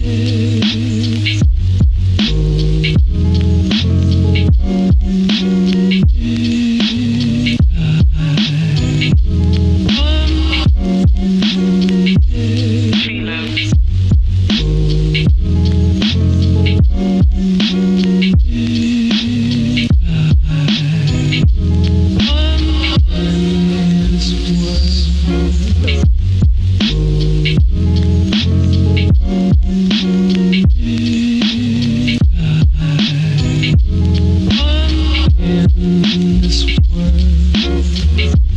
Mm-hmm. this world.